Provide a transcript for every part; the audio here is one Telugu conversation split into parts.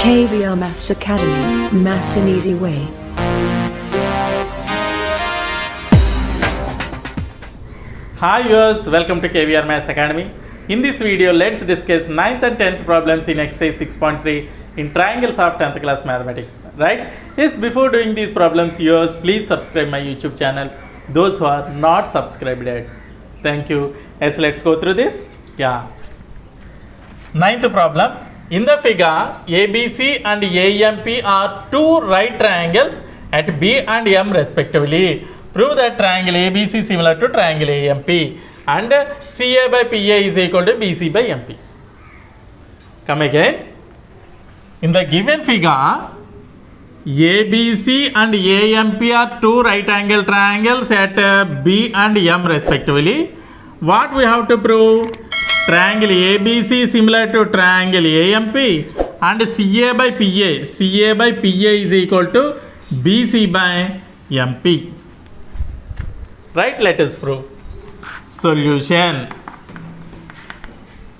KVR Maths Academy, Maths an Easy Way. Hi viewers, welcome to KVR Maths Academy. In this video, let's discuss 9th and 10th problems in exercise 6.3 in triangles of 10th class mathematics. Right? Yes, before doing these problems, viewers, please subscribe my YouTube channel. Those who are not subscribed yet. Thank you. Yes, let's go through this. Yeah. Ninth problem. In the figure, ABC and AMP are two right triangles at B and M respectively. Prove that triangle ABC is similar to triangle AMP and CA by PA is equal to BC by MP. Come again. In the given figure, ABC and AMP are two right angle triangles at B and M respectively. What we have to prove? Triangle ABC is similar to triangle AMP and CA by PA. CA by PA is equal to BC by MP. Right? Let us prove. Solution.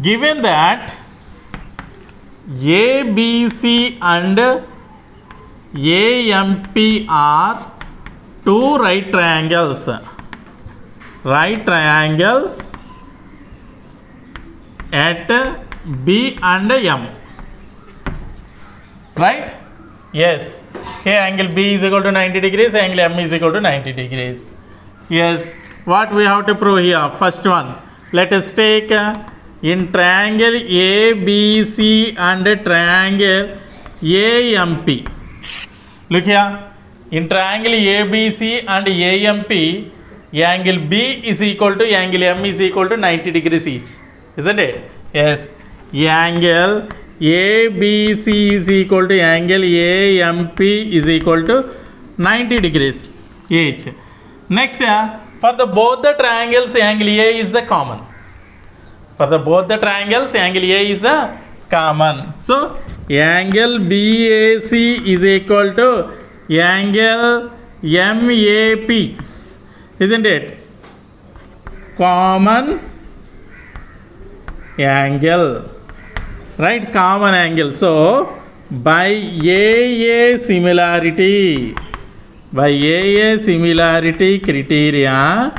Given that ABC and AMP are two right triangles. Right triangles at B and M. Right? Yes. Here angle B is equal to 90 degrees, angle M is equal to 90 degrees. Yes. What we have to prove here? First one. Let us take uh, in triangle ABC and triangle AMP. Look here. In triangle ABC and AMP, angle B is equal to angle M is equal to 90 degrees each. Isn't it? Yes. Angle ABC is equal to angle AMP is equal to 90 degrees each. Next, uh, for the both the triangles, angle A is the common. For the both the triangles, angle A is the common. So, angle BAC is equal to angle MAP. Isn't it? Common angle. Right common angle. So by AA similarity? By AA similarity criteria?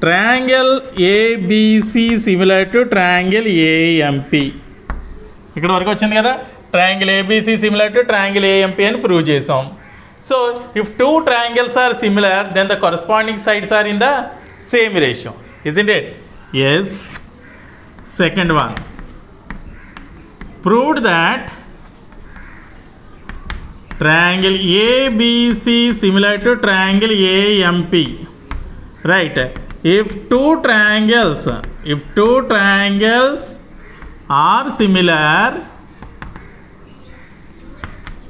Triangle ABC similar to triangle AMP ఇక్కడ వరకు వచ్చింది కదా? Triangle ABC similar to triangle AMP అని ప్రూవ్ చేసాం. So if two triangles are similar then the corresponding sides are in the same ratio isn't it? Yes. Second one. Proved that triangle ABC similar to triangle AMP. Right. If two triangles, if two triangles are similar,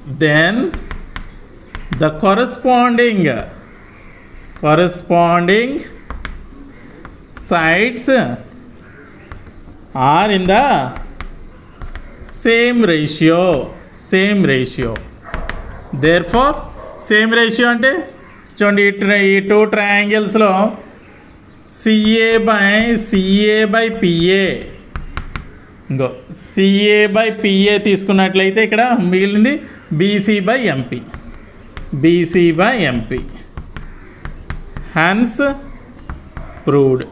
then the corresponding corresponding sides are in the same ratio same ratio therefore same ratio అంటే చూడండి ఈ ఈ two ట్రయాంగిల్స్లో CA by CA by PA ఇంకో సిఏ బై పిఏ తీసుకున్నట్లయితే ఇక్కడ మిగిలింది BC by MP BC by MP hence proved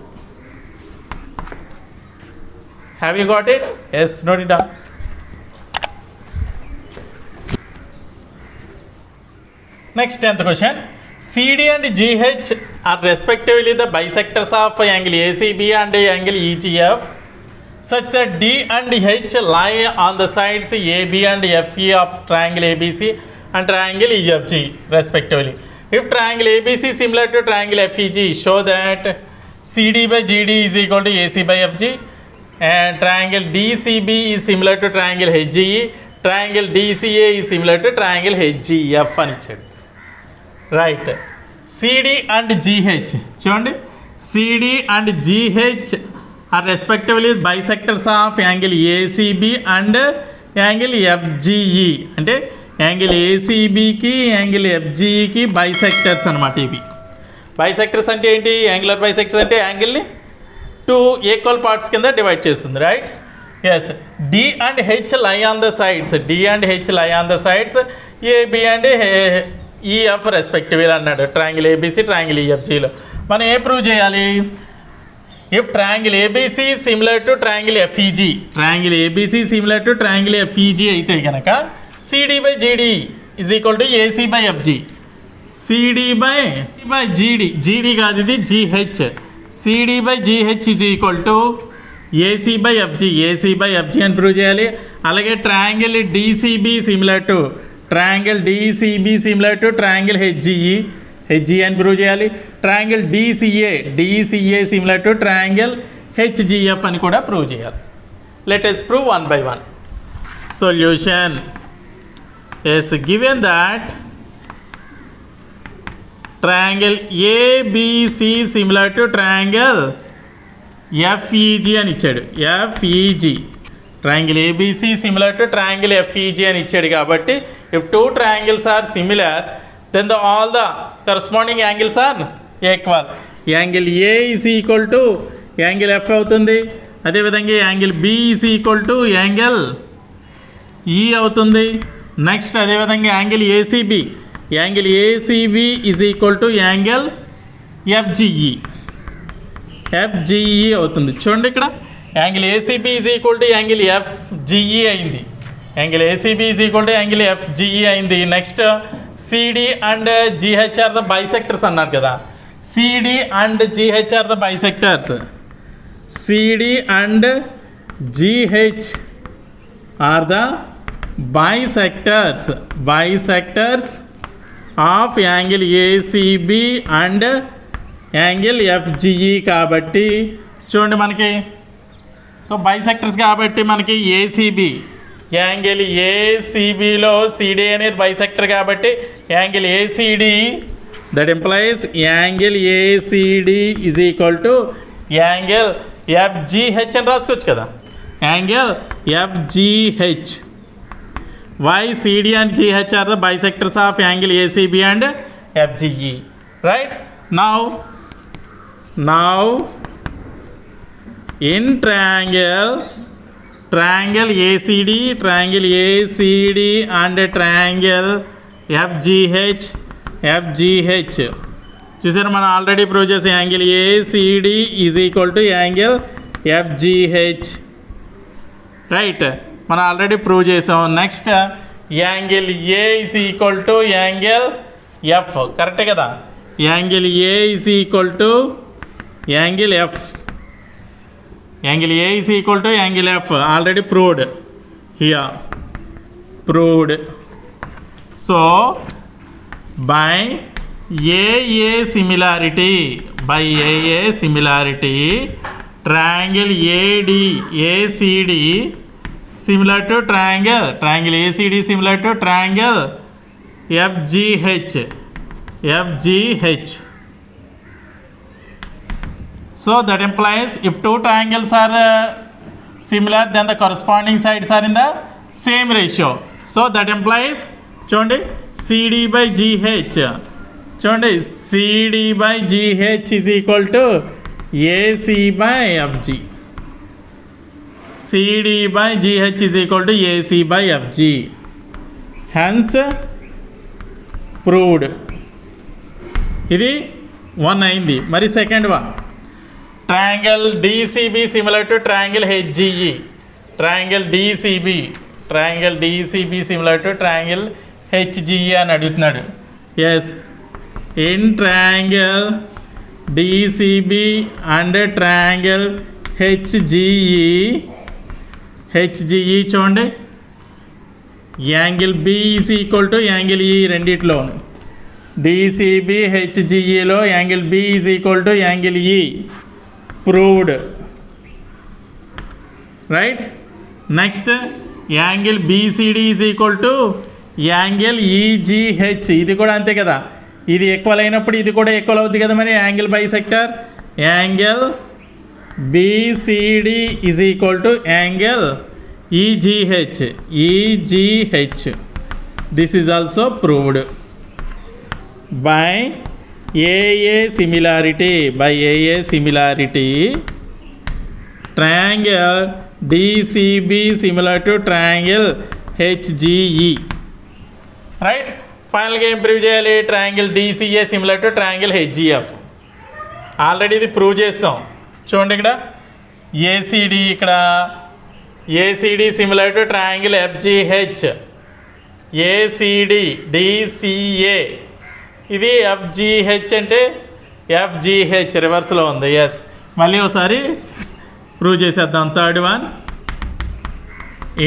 Have you got it? Yes, note it down. Next 10th question. CD and GH are respectively the bisectors of angle ACB and angle EGF such that D and H lie on the sides AB and FE of triangle ABC and triangle EFG respectively. If triangle ABC similar to triangle FEG, show that CD by GD is equal to AC by FG and triangle DCB is similar to triangle HGE, triangle DCA is similar to triangle HGF అని ఇచ్చాడు రైట్ సిడి అండ్ జిహెచ్ చూడండి CD and GH are respectively bisectors of angle ACB and angle FGE అంటే యాంగిల్ ఏసీబీకి యాంగిల్ ఎఫ్జిఈకి బైసెక్టర్స్ అనమాట ఇవి బైసెక్టర్స్ అంటే ఏంటి యాంగులర్ బైసెక్టర్స్ అంటే యాంగిల్ని టూ ఈక్వల్ పార్ట్స్ కింద డివైడ్ చేస్తుంది right yes D and H lie on the sides D and H lie on the sides AB and EF respective అన్నాడు. ట్రాంగిల్ ఏబిసి ట్రాంగిల్ ఈఎఫ్జీలో మనం ఏ ప్రూవ్ చేయాలి? If triangle ABC similar to triangle FEG triangle ABC similar to triangle FEG అయితే కనుక CD by GD is equal to AC by FG CD by by GD GD కాదు ఇది GH CD by GH is equal to AC by FG AC by FG అని ప్రూవ్ చేయాలి అలాగే triangle DCB similar to triangle DCB similar to triangle HGE HG అని ప్రూవ్ చేయాలి triangle DCA DCA similar to triangle HGF అని కూడా ప్రూవ్ చేయాలి let's prove one by one solution as given that triangle ABC similar to triangle FEG అని ఇచ్చాడు. FEG triangle ABC similar to triangle FEG అని ఇచ్చాడు కాబట్టి if two triangles are similar then the all the corresponding angles are equal angle A is equal to angle F అవుతుంది. అదేవిధంగా angle B is equal to angle E అవుతుంది. నెక్స్ట్ అదేవిధంగా angle ACB angle ACB is equal to angle FGE FGE అవుతుంది. చూడండి ఇక్కడ. Angle ACB is equal to angle FGE అయింది. Angle ACB is equal to angle FGE అయింది. Next CD and GH are the bisectors అన్నారు కదా. CD and GH are the bisectors CD and GH are the bisectors. Bisectors of angle ACB and angle FGE కాబట్టి చూడండి మనకి. సో బైసెక్టర్స్ కాబట్టి మనకి ఏసీబీ యాంగిల్ ఏసీబీలో సిడి అనేది బైసెక్టర్ కాబట్టి angle ACD that implies angle ACD is equal to angle FGH అని రాసుకోవచ్చు కదా. Angle FGH why CD and GH are the bisectors of angle ACB and FGE right now now in triangle triangle ACD triangle ACD and triangle FGH FGH చూసారు మనం ఆల్రెడీ ప్రూవ్ చేసే angle ACD is equal to angle FGH right మనం ఆల్రెడీ ప్రూవ్ చేసాం. Next angle A is equal to angle F కరెక్టే కదా? Angle A is equal to angle F angle A is equal to angle F already proved here proved so by AA similarity by AA similarity triangle AD ACD similar to triangle triangle ACD similar to triangle FGH FGH so that implies if two triangles are similar then the corresponding sides are in the same ratio so that implies చూడండి సిడీ బై జిహెచ్ చూడండి CD by GH is equal to AC by FG CD by GH is equal to AC by FG. Hence, proved. ఇది వన్ అయింది. మరి second one triangle DCB similar to triangle HGE triangle DCB triangle DCB similar to triangle HGE అని అడుగుతున్నాడు. As in triangle DCB and triangle HGE HGE చూడండి. Angle BEC equal to angle E రెండిట్లోను DCB హెచ్జిఈలో angle B is equal to angle E proved right next angle BCD is equal to angle EGH ఇది కూడా అంతే కదా. ఇది ఈక్వల్ అయినప్పుడు ఇది కూడా ఈక్వల్ అవుతుంది కదా మరి angle bisector angle BCD is equal to angle EGH EGH this is also proved by AA similarity by AA similarity triangle DCB similar to triangle HGE right ఫైనల్గా ఏం ప్రూవ్ చేయాలి. Triangle DCA similar to triangle HGF already ఇది ప్రూవ్ చేస్తాం. చూడండి ఇక్కడ. ఏసీడి ఇక్కడ. ACD similar to triangle FGH ACD DCA ఇది ఎఫ్జిహెచ్ అంటే ఎఫ్జిహెచ్ రివర్స్లో ఉంది. ఎస్ మళ్ళీ ఒకసారి ప్రూవ్ చేసేద్దాం. Third one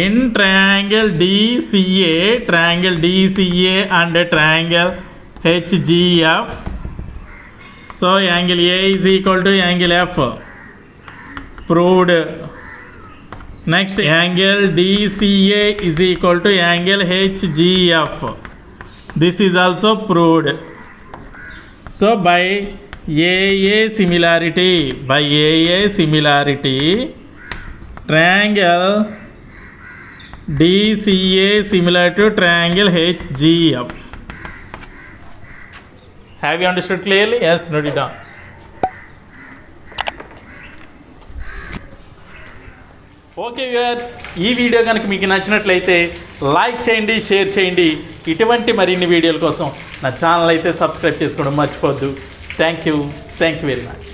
in triangle DCA triangle DCA and triangle HGF so angle A is equal to angle F proved next angle DCA is equal to angle HGF this is also proved. So by AA similarity by AA similarity triangle DCA similar to triangle HGF have you understood clearly? Yes note it down. Okay viewers ఈ వీడియో కనుక మీకు నచ్చినట్లయితే లైక్ చేయండి షేర్ చేయండి. ఇటువంటి మరిన్ని వీడియోల కోసం నా ఛానల్ అయితే సబ్స్క్రైబ్ చేసుకోవడం మర్చిపోద్దు thank you thank you very much